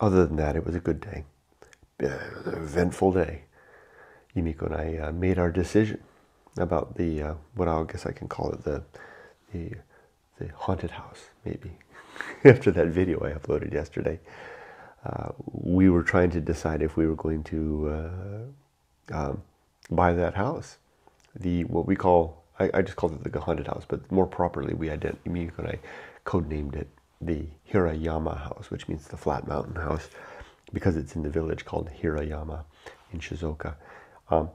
other than that, it was a good day, an eventful day. Yumiko and I uh, made our decision about the uh, what I guess I can call it the the the haunted house maybe after that video I uploaded yesterday. Uh, we were trying to decide if we were going to uh, um, buy that house, the what we call I, I, just called it the haunted house, but more properly we identified Miyuko and I codenamed it the Hirayama house, which means the flat mountain house, because it's in the village called Hirayama in Shizuoka. Um,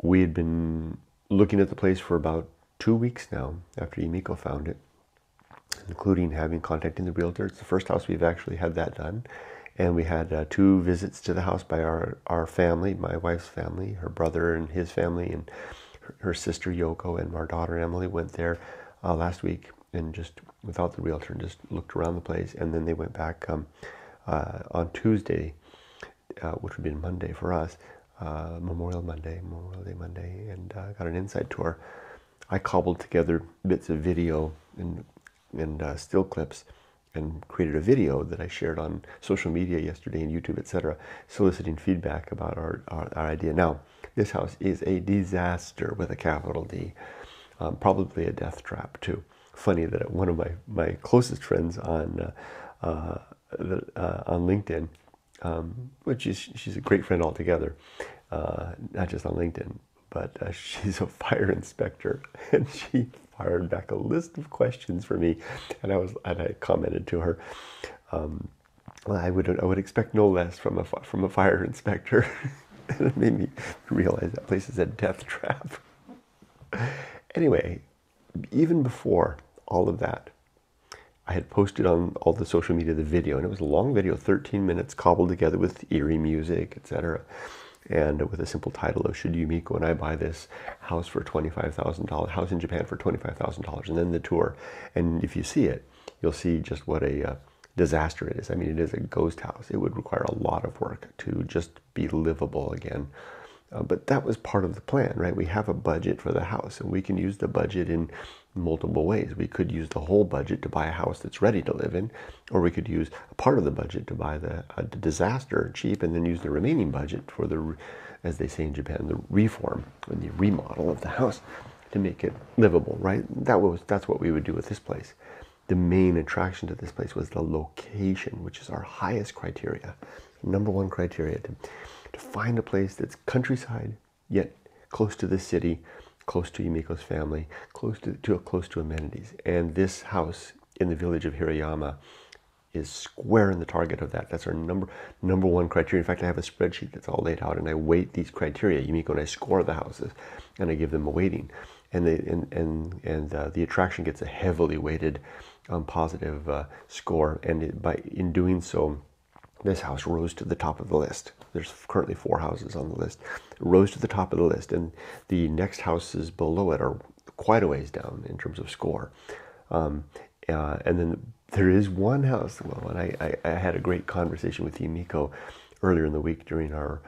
we had been looking at the place for about two weeks now after Yumiko found it, including having contacting the realtor. It's the first house we've actually had that done. And we had uh, two visits to the house by our, our family, my wife's family, her brother and his family, and her, her sister Yoko and our daughter Emily went there uh, last week and just without the realtor just looked around the place. And then they went back um, uh, on Tuesday, uh, which would be Monday for us, uh, Memorial Monday, Memorial Day Monday, and uh, got an inside tour. I cobbled together bits of video and and uh, still clips and created a video that I shared on social media yesterday and YouTube, etc., soliciting feedback about our, our, our, idea. Now, this house is a disaster with a capital D, um, probably a death trap too. Funny that one of my, my closest friends on uh, uh, uh on LinkedIn, um, which is she's a great friend altogether, uh, not just on LinkedIn, but uh, she's a fire inspector, and she fired back a list of questions for me, and I was and I commented to her. Um, I would I would expect no less from a from a fire inspector, and it made me realize that place is a death trap. anyway, even before all of that, I had posted on all the social media the video, and it was a long video, 13 minutes, cobbled together with eerie music, etc and with a simple title of Should Yumiko and I buy this house for $25,000, house in Japan for $25,000, and then the tour. And if you see it, you'll see just what a uh, disaster it is. I mean, it is a ghost house. It would require a lot of work to just be livable again. Uh, but that was part of the plan, right? We have a budget for the house, and we can use the budget in multiple ways. We could use the whole budget to buy a house that's ready to live in, or we could use a part of the budget to buy the, uh, disaster cheap, and then use the remaining budget for the, as they say in Japan, the reform and the remodel of the house to make it livable, right? That was that's what we would do with this place. The main attraction to this place was the location, which is our highest criteria, number one criteria to to find a place that's countryside yet close to the city, close to Yumiko's family, close to, to close to amenities. And this house in the village of Hirayama is square in the target of that. That's our number number one criteria. In fact, I have a spreadsheet that's all laid out, and I weight these criteria. Yumiko and I score the houses, and I give them a weighting, and they, and and and uh, the attraction gets a heavily weighted um, positive uh, score. And it, by in doing so, this house rose to the top of the list. There's currently four houses on the list. Rose to the top of the list, and the next houses below it are quite a ways down in terms of score. Um, uh, and then there is one house. Well, and I, I, I, had a great conversation with Yumiko earlier in the week during our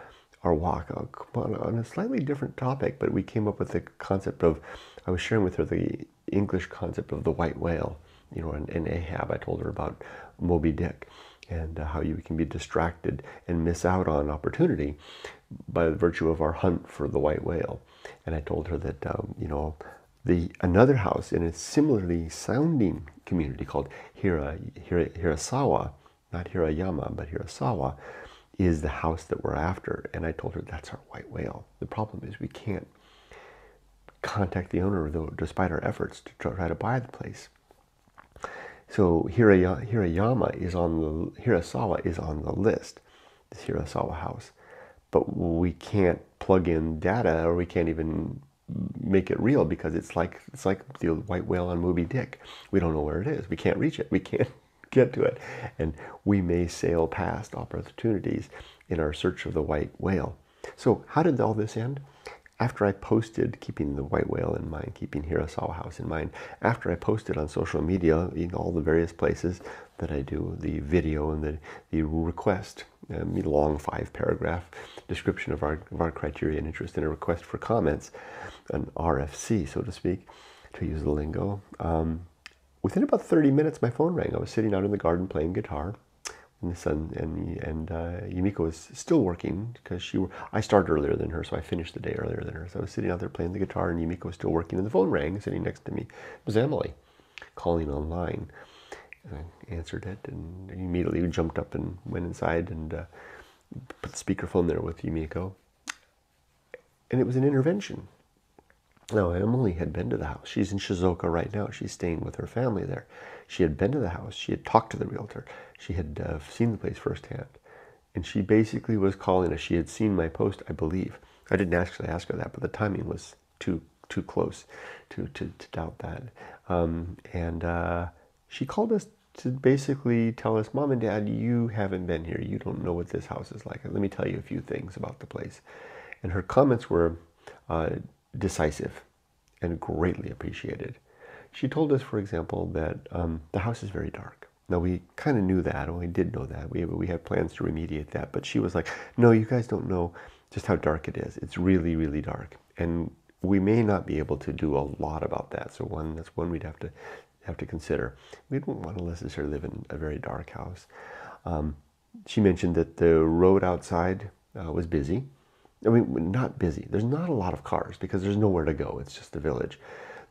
our walk uh, on, on a slightly different topic, but we came up with the concept of. I was sharing with her the English concept of the white whale. You know, in, in Ahab, I told her about Moby Dick and uh, how you can be distracted and miss out on opportunity by virtue of our hunt for the white whale. And I told her that, um, you know, the another house in a similarly sounding community called Hira, Hira, Hirasawa, not Hirayama, but Hirasawa, is the house that we're after. And I told her that's our white whale. The problem is we can't contact the owner, though, despite our efforts to try to buy the place. So Hirayama is on the Hirasawa is on the list, this Hirasawa house, but we can't plug in data or we can't even make it real because it's like it's like the white whale on Moby Dick. We don't know where it is. We can't reach it. We can't get to it, and we may sail past opportunities in our search of the white whale. So how did all this end? After I posted, keeping the white whale in mind, keeping Hirasawa House in mind, after I posted on social media in all the various places that I do the video and the, the request, um, long five paragraph description of our, of our criteria and interest and a request for comments, an RFC, so to speak, to use the lingo. Um, within about 30 minutes, my phone rang. I was sitting out in the garden playing guitar and the son and and uh, Yumiko was still working because she. I started earlier than her, so I finished the day earlier than her. So I was sitting out there playing the guitar, and Yumiko was still working, and the phone rang, sitting next to me. It was Emily, calling online. And I answered it, and immediately jumped up and went inside and uh, put the speakerphone there with Yumiko. And it was an intervention. Now, Emily had been to the house. She's in Shizuoka right now. She's staying with her family there. She had been to the house. She had talked to the realtor. She had uh, seen the place firsthand. And she basically was calling us. She had seen my post, I believe. I didn't actually ask her that, but the timing was too too close to, to, to doubt that. Um, and uh, she called us to basically tell us, Mom and Dad, you haven't been here. You don't know what this house is like. Let me tell you a few things about the place. And her comments were uh, decisive and greatly appreciated. She told us, for example, that um, the house is very dark. Now, we kind of knew that, and we did know that. We, we had plans to remediate that. But she was like, no, you guys don't know just how dark it is. It's really, really dark. And we may not be able to do a lot about that. So one, that's one we'd have to have to consider. We don't want to necessarily live in a very dark house. Um, she mentioned that the road outside uh, was busy. I mean, not busy. There's not a lot of cars because there's nowhere to go. It's just a village.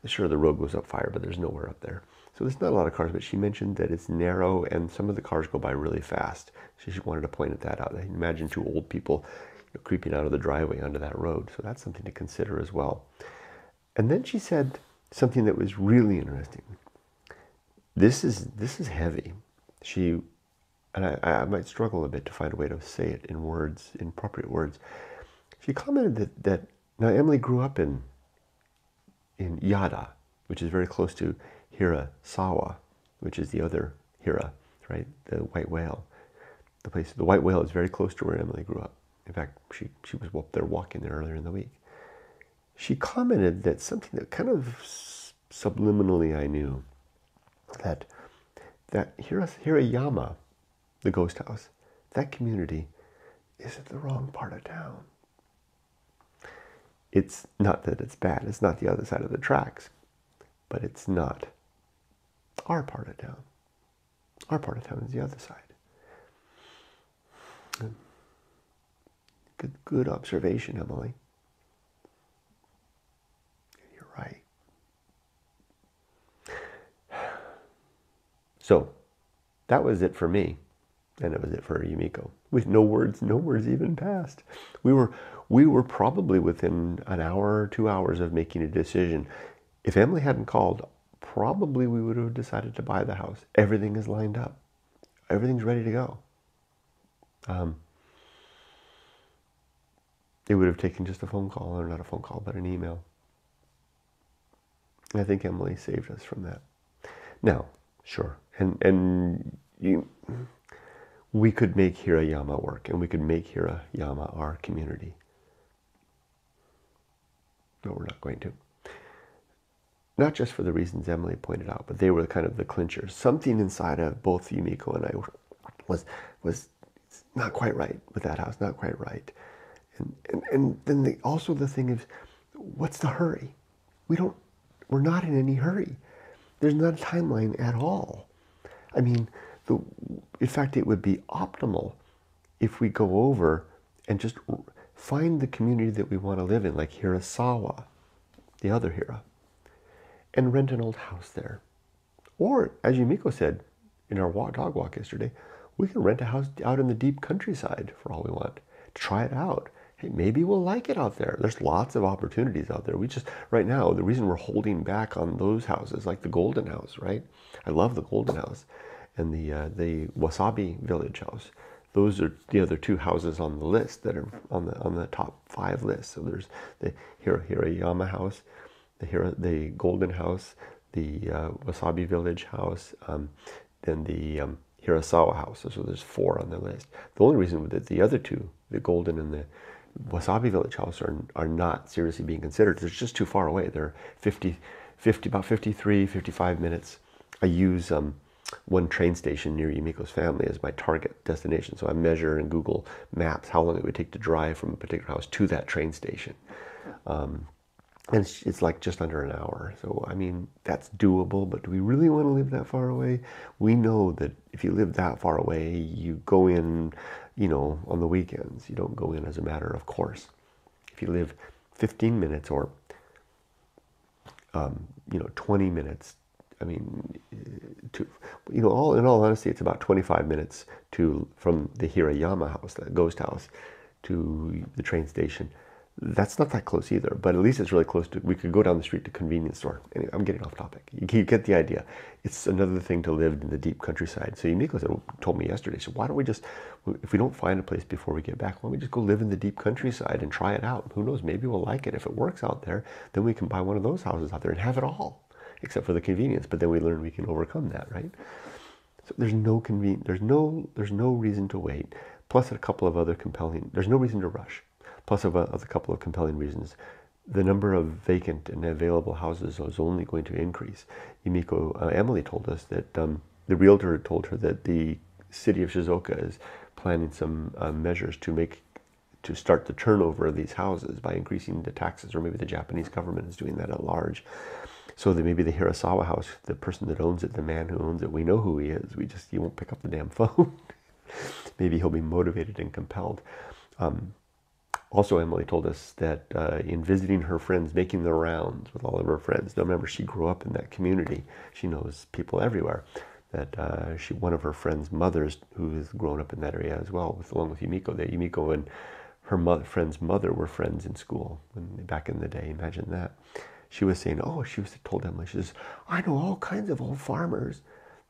Sure, the road goes up fire, but there's nowhere up there. So there's not a lot of cars, but she mentioned that it's narrow and some of the cars go by really fast. So She wanted to point that out. I Imagine two old people you know, creeping out of the driveway onto that road. So that's something to consider as well. And then she said something that was really interesting. This is this is heavy. She and I, I might struggle a bit to find a way to say it in words, in appropriate words. She commented that, that now Emily grew up in in Yada, which is very close to Hirasawa, which is the other Hira, right? The white whale. The place, the white whale is very close to where Emily grew up. In fact, she, she was up there walking there earlier in the week. She commented that something that kind of subliminally I knew that that Hira, Hirayama, the ghost house, that community is at the wrong part of town it's not that it's bad, it's not the other side of the tracks, but it's not our part of town. Our part of town is the other side. Good, good observation, Emily. You're right. So, that was it for me, and it was it for Yumiko. With no words, no words even passed. We were we were probably within an hour or two hours of making a decision. If Emily hadn't called, probably we would have decided to buy the house. Everything is lined up, everything's ready to go. Um, it would have taken just a phone call, or not a phone call, but an email. I think Emily saved us from that. Now, sure, and and you, we could make Hirayama work, and we could make Hirayama our community. No, we're not going to. Not just for the reasons Emily pointed out, but they were kind of the clinchers. Something inside of both Yumiko and I was was not quite right with that house, not quite right. And and, and then the, also the thing is, what's the hurry? We don't. We're not in any hurry. There's not a timeline at all. I mean, the, in fact, it would be optimal if we go over and just find the community that we want to live in, like Hirasawa, the other Hira, and rent an old house there. Or, as Yumiko said in our walk, dog walk yesterday, we can rent a house out in the deep countryside for all we want. To try it out. Hey, maybe we'll like it out there. There's lots of opportunities out there. We just, right now, the reason we're holding back on those houses, like the Golden House, right? I love the Golden House and the, uh, the Wasabi Village House those are the other two houses on the list that are on the on the top five list. So there's the Hira, Hirayama house, the Hira, the Golden House, the uh, Wasabi Village house, um, then the um, Hirasawa house. So there's four on the list. The only reason that the other two, the Golden and the Wasabi Village house, are are not seriously being considered. They're just too far away. They're 50, 50 about 53, 55 minutes. I use um, one train station near Yumiko's family as my target destination. So I measure in Google Maps how long it would take to drive from a particular house to that train station. Um, and it's, it's like just under an hour. So I mean, that's doable. But do we really want to live that far away? We know that if you live that far away, you go in, you know, on the weekends. You don't go in as a matter of course. If you live 15 minutes or um, you know 20 minutes I mean, to you know, all in all honesty, it's about 25 minutes to from the Hirayama house, the ghost house, to the train station. That's not that close either, but at least it's really close to. We could go down the street to convenience store. Anyway, I'm getting off topic. You, you get the idea. It's another thing to live in the deep countryside. So Yumiko said, told me yesterday. So why don't we just, if we don't find a place before we get back, why don't we just go live in the deep countryside and try it out? Who knows? Maybe we'll like it. If it works out there, then we can buy one of those houses out there and have it all except for the convenience. But then we learn we can overcome that, right? So there's no conven- there's no there's no reason to wait. Plus a couple of other compelling. There's no reason to rush. Plus of a, of a couple of compelling reasons. The number of vacant and available houses is only going to increase. Yumiko uh, Emily told us that um, the realtor told her that the city of Shizuoka is planning some uh, measures to make to start the turnover of these houses by increasing the taxes, or maybe the Japanese government is doing that at large. So that maybe the Hirasawa house, the person that owns it, the man who owns it, we know who he is. We just he won't pick up the damn phone. maybe he'll be motivated and compelled. Um, also, Emily told us that uh, in visiting her friends, making the rounds with all of her friends. Now, remember, she grew up in that community. She knows people everywhere. That uh, she, one of her friends' mothers, who has grown up in that area as well, with, along with Yumiko. That Yumiko and her mother, friend's mother were friends in school when, back in the day. Imagine that she was saying, oh, she was told Emily, she says, I know all kinds of old farmers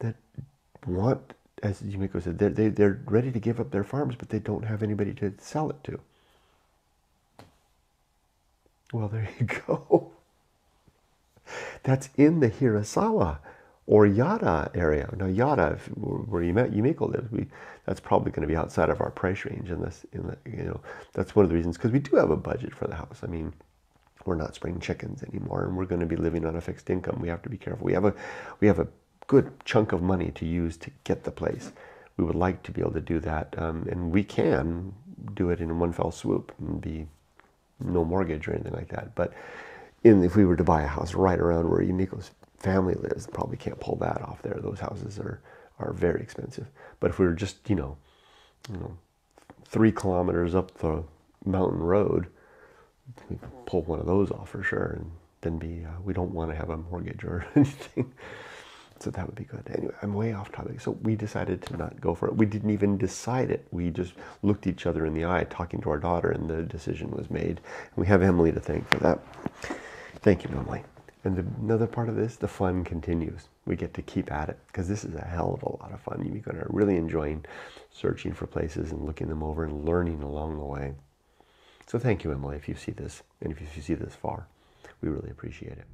that want, as Yumiko said, they're, they, they're ready to give up their farms, but they don't have anybody to sell it to. Well, there you go. That's in the Hirasawa or Yada area. Now, Yada, where Yumiko lives, we that's probably going to be outside of our price range in this. In the, you know, that's one of the reasons because we do have a budget for the house. I mean, we're not spring chickens anymore and we're going to be living on a fixed income. We have to be careful. We have a we have a good chunk of money to use to get the place. We would like to be able to do that um, and we can do it in one fell swoop and be no mortgage or anything like that. But in, if we were to buy a house right around where Yumiko's family lives probably can't pull that off there. Those houses are are very expensive. But if we were just you know you know three kilometers up the mountain road pull one of those off for sure and then be uh, we don't want to have a mortgage or anything. So that would be good. Anyway i'm way off topic. So we decided to not go for it. We didn't even decide it. We just looked each other in the eye talking to our daughter and the decision was made. And we have emily to thank for that. Thank you emily. And the, another part of this the fun continues. We get to keep at it because this is a hell of a lot of fun. You're going to really enjoying searching for places and looking them over and learning along the way so thank you, Emily, if you see this, and if you see this far. We really appreciate it.